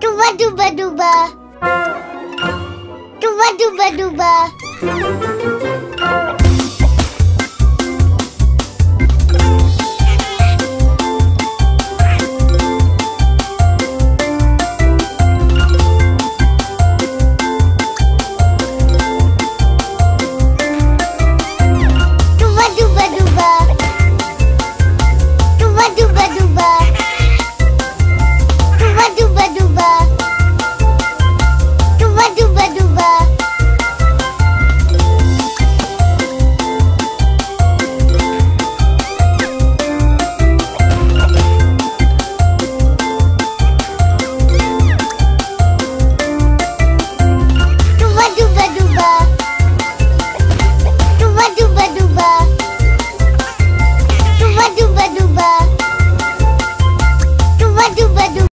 Duba duba duba. Duba duba duba.